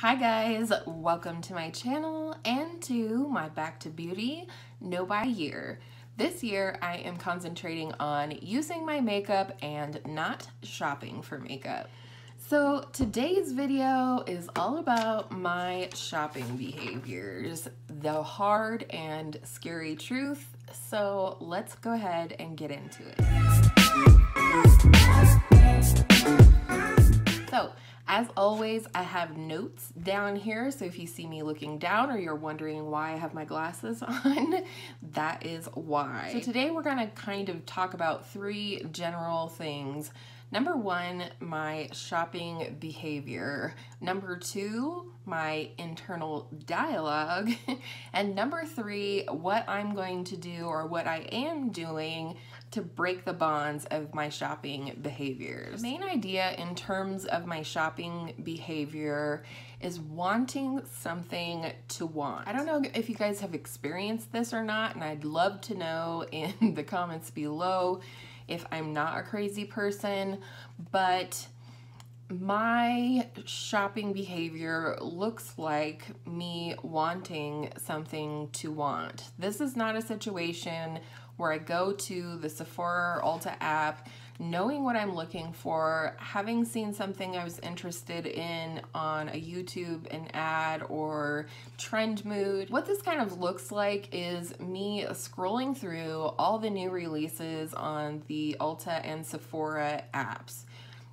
Hi guys, welcome to my channel and to my Back to Beauty No Buy Year. This year I am concentrating on using my makeup and not shopping for makeup. So today's video is all about my shopping behaviors, the hard and scary truth. So let's go ahead and get into it. So as always, I have notes down here, so if you see me looking down or you're wondering why I have my glasses on, that is why. So today we're gonna kind of talk about three general things. Number one, my shopping behavior. Number two, my internal dialogue. and number three, what I'm going to do or what I am doing to break the bonds of my shopping behaviors. The main idea in terms of my shopping behavior is wanting something to want. I don't know if you guys have experienced this or not, and I'd love to know in the comments below if I'm not a crazy person, but my shopping behavior looks like me wanting something to want. This is not a situation where I go to the Sephora or Ulta app knowing what I'm looking for, having seen something I was interested in on a YouTube, an ad, or Trendmood. What this kind of looks like is me scrolling through all the new releases on the Ulta and Sephora apps.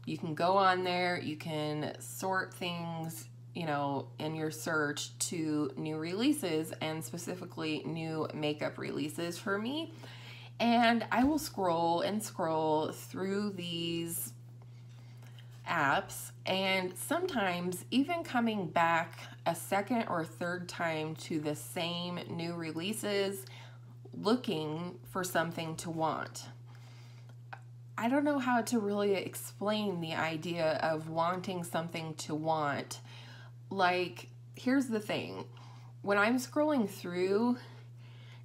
You can go on there, you can sort things you know, in your search to new releases and specifically new makeup releases for me. And I will scroll and scroll through these apps and sometimes even coming back a second or third time to the same new releases looking for something to want. I don't know how to really explain the idea of wanting something to want. Like, here's the thing when I'm scrolling through,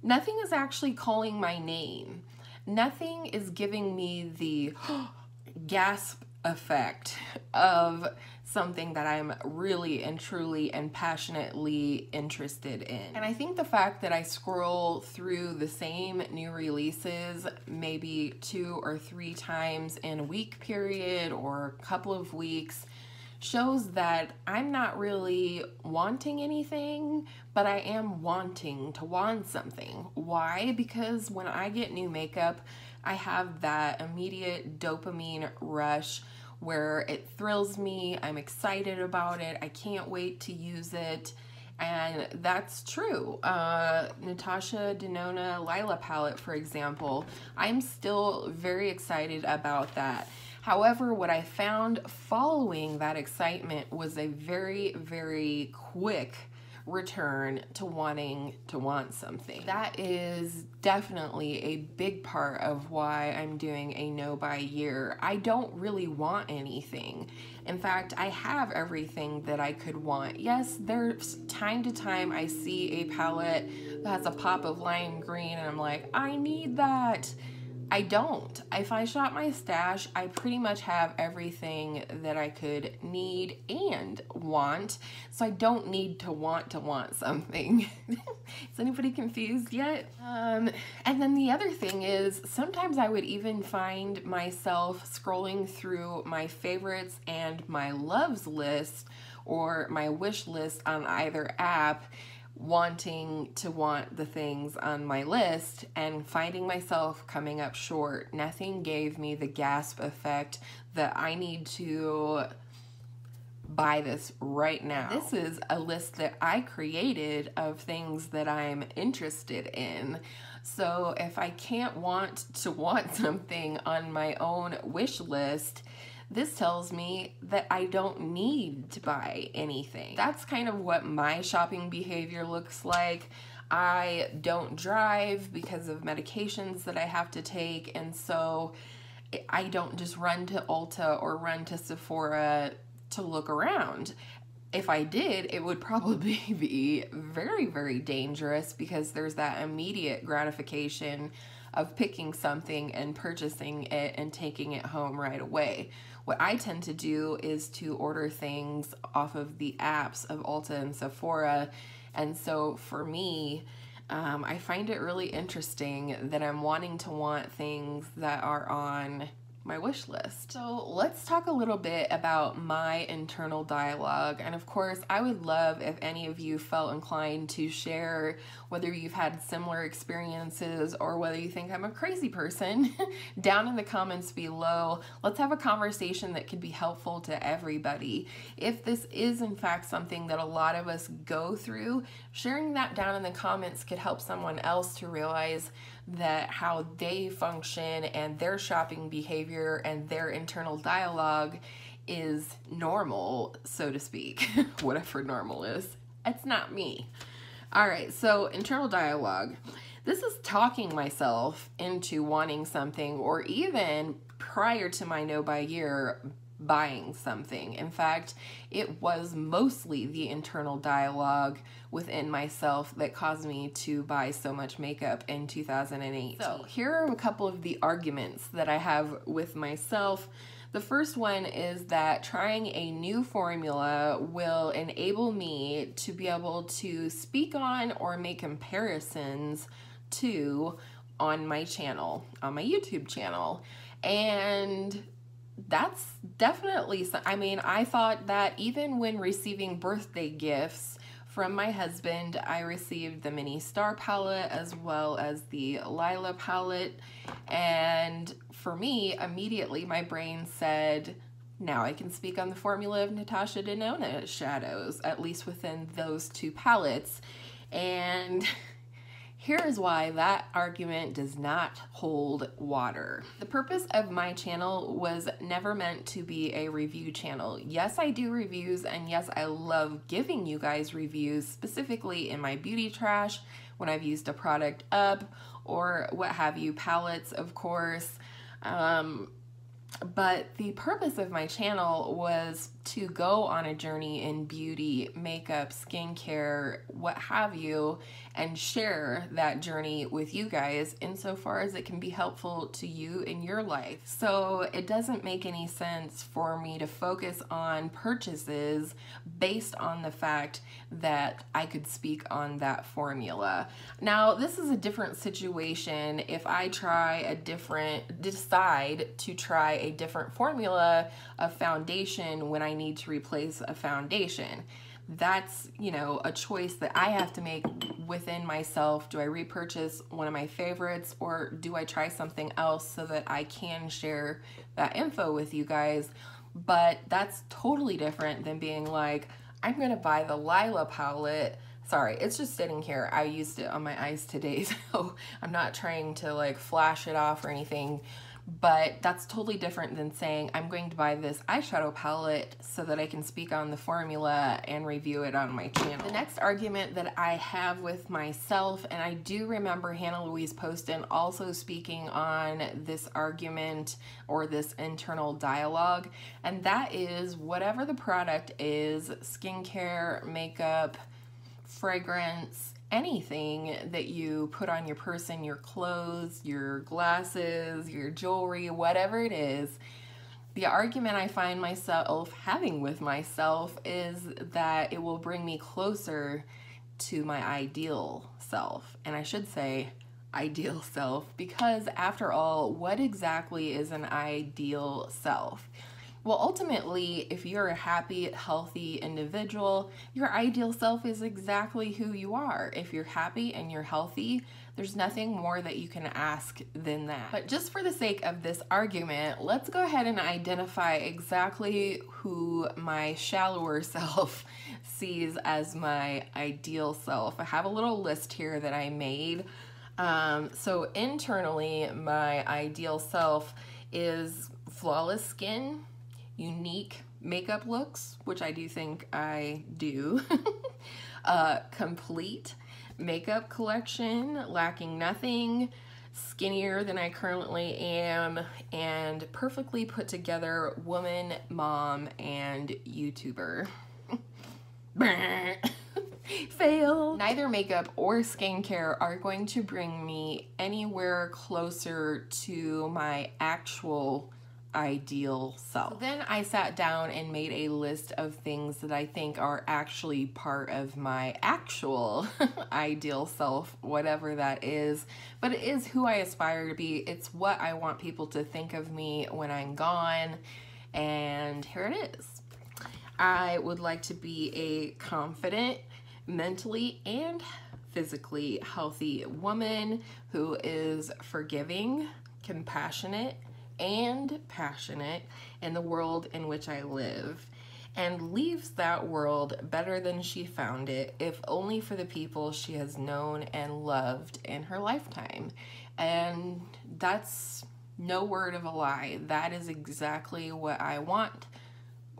nothing is actually calling my name. Nothing is giving me the gasp effect of something that I'm really and truly and passionately interested in. And I think the fact that I scroll through the same new releases maybe two or three times in a week period or a couple of weeks shows that I'm not really wanting anything, but I am wanting to want something. Why? Because when I get new makeup, I have that immediate dopamine rush where it thrills me, I'm excited about it, I can't wait to use it. And that's true. Uh, Natasha Denona Lila palette, for example, I'm still very excited about that. However, what I found following that excitement was a very, very quick return to wanting to want something. That is definitely a big part of why I'm doing a no buy year. I don't really want anything. In fact, I have everything that I could want. Yes, there's time to time I see a palette that has a pop of lime green and I'm like, I need that. I don't. If I shop my stash, I pretty much have everything that I could need and want, so I don't need to want to want something. is anybody confused yet? Um, and then the other thing is sometimes I would even find myself scrolling through my favorites and my loves list or my wish list on either app wanting to want the things on my list and finding myself coming up short. Nothing gave me the gasp effect that I need to buy this right now. This is a list that I created of things that I'm interested in. So if I can't want to want something on my own wish list, this tells me that I don't need to buy anything. That's kind of what my shopping behavior looks like. I don't drive because of medications that I have to take, and so I don't just run to Ulta or run to Sephora to look around. If I did, it would probably be very, very dangerous because there's that immediate gratification of picking something and purchasing it and taking it home right away what I tend to do is to order things off of the apps of Ulta and Sephora. And so for me, um, I find it really interesting that I'm wanting to want things that are on my wish list. So let's talk a little bit about my internal dialogue. And of course, I would love if any of you felt inclined to share whether you've had similar experiences or whether you think I'm a crazy person down in the comments below. Let's have a conversation that could be helpful to everybody. If this is in fact something that a lot of us go through, sharing that down in the comments could help someone else to realize that how they function and their shopping behavior and their internal dialogue is normal, so to speak, whatever normal is. It's not me. All right, so internal dialogue. This is talking myself into wanting something or even prior to my no buy year buying something. In fact, it was mostly the internal dialogue within myself that caused me to buy so much makeup in 2008. So, here are a couple of the arguments that I have with myself. The first one is that trying a new formula will enable me to be able to speak on or make comparisons to on my channel, on my YouTube channel. And that's definitely, I mean, I thought that even when receiving birthday gifts from my husband, I received the Mini Star palette as well as the Lila palette. And for me, immediately my brain said, now I can speak on the formula of Natasha Denona shadows, at least within those two palettes. And Here is why that argument does not hold water. The purpose of my channel was never meant to be a review channel. Yes, I do reviews, and yes, I love giving you guys reviews, specifically in my beauty trash, when I've used a product up, or what have you, palettes, of course. Um, but the purpose of my channel was to go on a journey in beauty, makeup, skincare, what have you, and share that journey with you guys insofar as it can be helpful to you in your life. So it doesn't make any sense for me to focus on purchases based on the fact that I could speak on that formula. Now, this is a different situation if I try a different, decide to try a different formula of foundation when I need to replace a foundation that's you know a choice that I have to make within myself. Do I repurchase one of my favorites or do I try something else so that I can share that info with you guys? But that's totally different than being like, I'm gonna buy the Lila palette. Sorry, it's just sitting here. I used it on my eyes today, so I'm not trying to like flash it off or anything but that's totally different than saying I'm going to buy this eyeshadow palette so that I can speak on the formula and review it on my channel. The next argument that I have with myself, and I do remember Hannah Louise Poston also speaking on this argument or this internal dialogue, and that is whatever the product is, skincare, makeup, fragrance, anything that you put on your person, your clothes, your glasses, your jewelry, whatever it is, the argument I find myself having with myself is that it will bring me closer to my ideal self. And I should say ideal self because after all, what exactly is an ideal self? Well, ultimately, if you're a happy, healthy individual, your ideal self is exactly who you are. If you're happy and you're healthy, there's nothing more that you can ask than that. But just for the sake of this argument, let's go ahead and identify exactly who my shallower self sees as my ideal self. I have a little list here that I made. Um, so internally, my ideal self is flawless skin, unique makeup looks, which I do think I do, uh, complete makeup collection, lacking nothing, skinnier than I currently am, and perfectly put together woman, mom, and YouTuber. Fail. Neither makeup or skincare are going to bring me anywhere closer to my actual ideal self. So then I sat down and made a list of things that I think are actually part of my actual ideal self, whatever that is. But it is who I aspire to be. It's what I want people to think of me when I'm gone. And here it is. I would like to be a confident, mentally and physically healthy woman who is forgiving, compassionate, and passionate in the world in which I live and leaves that world better than she found it, if only for the people she has known and loved in her lifetime. And that's no word of a lie. That is exactly what I want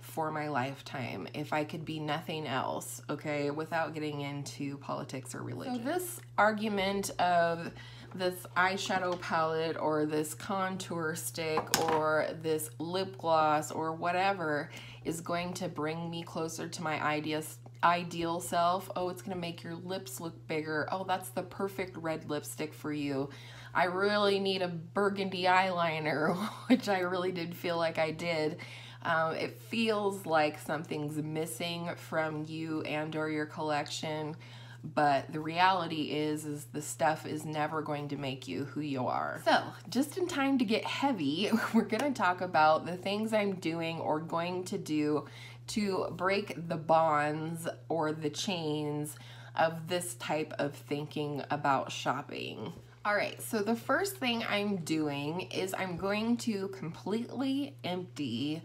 for my lifetime if I could be nothing else, okay, without getting into politics or religion. So, this argument of this eyeshadow palette or this contour stick or this lip gloss or whatever is going to bring me closer to my ideas ideal self. Oh, it's going to make your lips look bigger. Oh, that's the perfect red lipstick for you. I really need a burgundy eyeliner, which I really did feel like I did. Um, it feels like something's missing from you and or your collection but the reality is is the stuff is never going to make you who you are. So, just in time to get heavy, we're going to talk about the things I'm doing or going to do to break the bonds or the chains of this type of thinking about shopping. All right, so the first thing I'm doing is I'm going to completely empty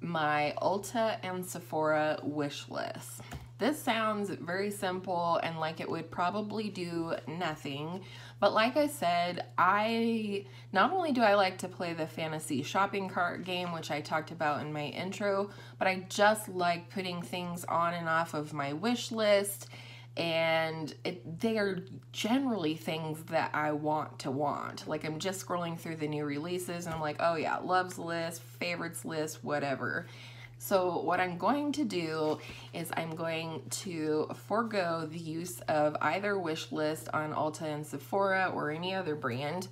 my Ulta and Sephora wish list. This sounds very simple and like it would probably do nothing, but like I said, I not only do I like to play the fantasy shopping cart game, which I talked about in my intro, but I just like putting things on and off of my wish list and it, they are generally things that I want to want. Like I'm just scrolling through the new releases and I'm like, oh yeah, loves list, favorites list, whatever. So what I'm going to do is I'm going to forego the use of either wish list on Ulta and Sephora or any other brand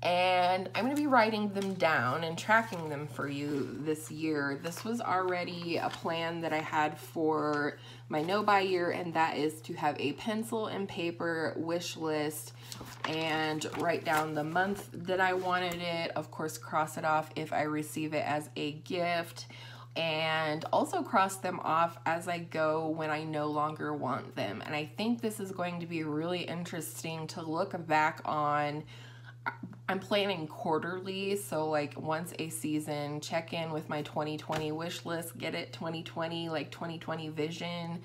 and I'm going to be writing them down and tracking them for you this year. This was already a plan that I had for my no buy year and that is to have a pencil and paper wish list and write down the month that I wanted it. Of course, cross it off if I receive it as a gift and also cross them off as I go when I no longer want them. And I think this is going to be really interesting to look back on. I'm planning quarterly, so like once a season, check in with my 2020 wish list, get it 2020, like 2020 vision.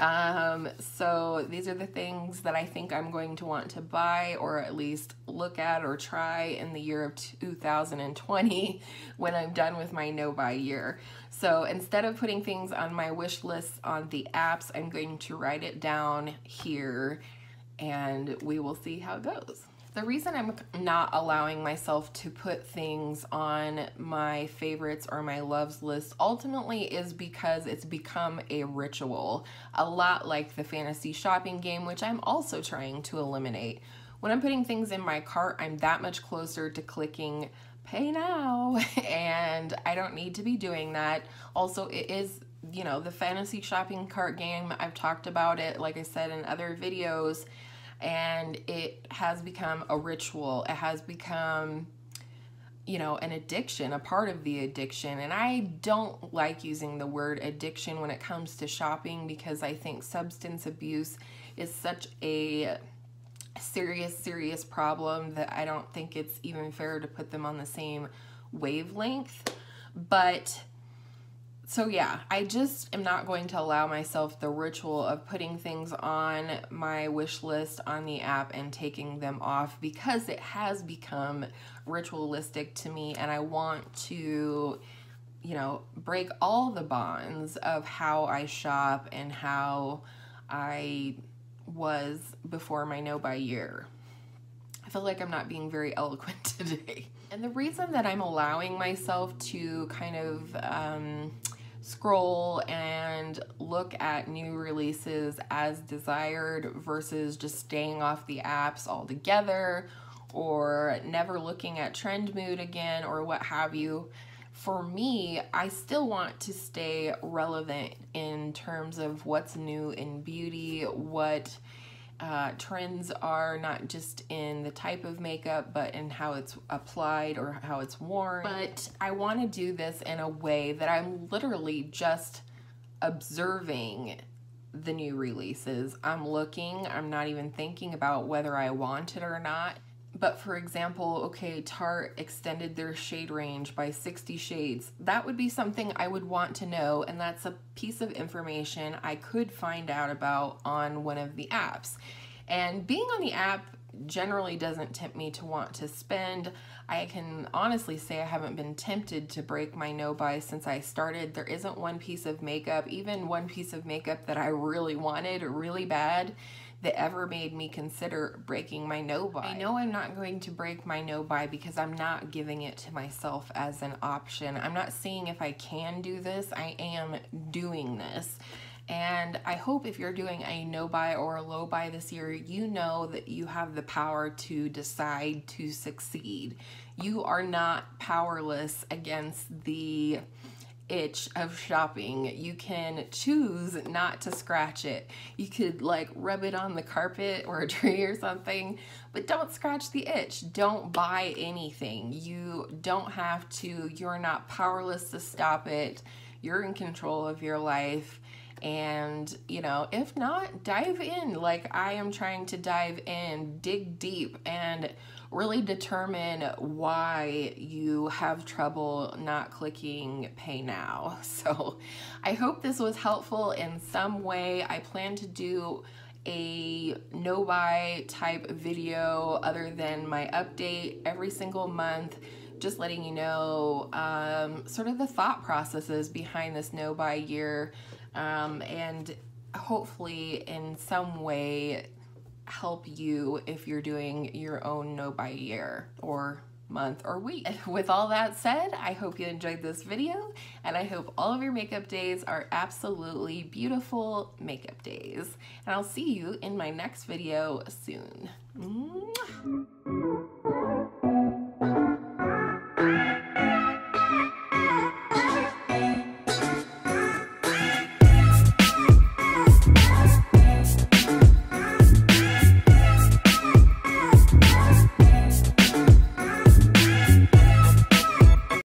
Um, so these are the things that I think I'm going to want to buy or at least look at or try in the year of 2020 when I'm done with my no buy year. So instead of putting things on my wish list on the apps, I'm going to write it down here and we will see how it goes. The reason I'm not allowing myself to put things on my favorites or my loves list ultimately is because it's become a ritual, a lot like the fantasy shopping game, which I'm also trying to eliminate. When I'm putting things in my cart, I'm that much closer to clicking pay now, and I don't need to be doing that. Also, it is you know, the fantasy shopping cart game, I've talked about it, like I said in other videos and it has become a ritual. It has become you know, an addiction, a part of the addiction. And I don't like using the word addiction when it comes to shopping because I think substance abuse is such a serious, serious problem that I don't think it's even fair to put them on the same wavelength. But so yeah, I just am not going to allow myself the ritual of putting things on my wish list on the app and taking them off because it has become ritualistic to me and I want to you know, break all the bonds of how I shop and how I was before my no buy year. I feel like I'm not being very eloquent today. And the reason that I'm allowing myself to kind of um, scroll and look at new releases as desired versus just staying off the apps altogether or never looking at Trendmood again or what have you. For me, I still want to stay relevant in terms of what's new in beauty, what uh, trends are not just in the type of makeup, but in how it's applied or how it's worn. But I want to do this in a way that I'm literally just observing the new releases. I'm looking, I'm not even thinking about whether I want it or not. But for example, okay, Tarte extended their shade range by 60 shades. That would be something I would want to know, and that's a piece of information I could find out about on one of the apps. And being on the app generally doesn't tempt me to want to spend. I can honestly say I haven't been tempted to break my no buy since I started. There isn't one piece of makeup, even one piece of makeup that I really wanted really bad that ever made me consider breaking my no buy. I know I'm not going to break my no buy because I'm not giving it to myself as an option. I'm not seeing if I can do this, I am doing this. And I hope if you're doing a no buy or a low buy this year, you know that you have the power to decide to succeed. You are not powerless against the itch of shopping. You can choose not to scratch it. You could like rub it on the carpet or a tree or something, but don't scratch the itch. Don't buy anything. You don't have to. You're not powerless to stop it. You're in control of your life. And, you know, if not, dive in like I am trying to dive in, dig deep, and really determine why you have trouble not clicking pay now. So I hope this was helpful in some way. I plan to do a no buy type video other than my update every single month just letting you know um, sort of the thought processes behind this no buy year um, and hopefully in some way help you if you're doing your own no buy year or month or week. With all that said, I hope you enjoyed this video and I hope all of your makeup days are absolutely beautiful makeup days. And I'll see you in my next video soon. -hmm.